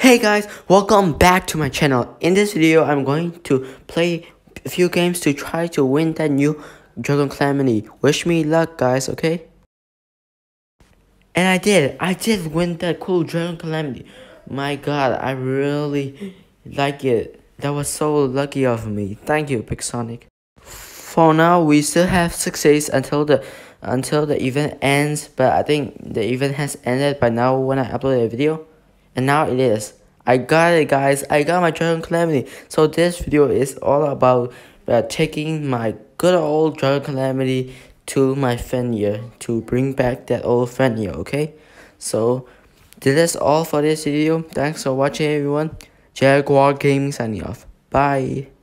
Hey guys, welcome back to my channel. In this video, I'm going to play a few games to try to win that new Dragon Calamity. Wish me luck guys, okay? And I did. I did win that cool Dragon Calamity. My god, I really like it. That was so lucky of me. Thank you, Pixonic. For now, we still have six days until the until the event ends, but I think the event has ended by now when I upload a video. And now it is. I got it guys, I got my Dragon Calamity. So this video is all about uh, taking my good old Dragon Calamity to my Fenrir to bring back that old Fenrir, okay? So this is all for this video. Thanks for watching everyone. Jaguar Gaming signing off. Bye.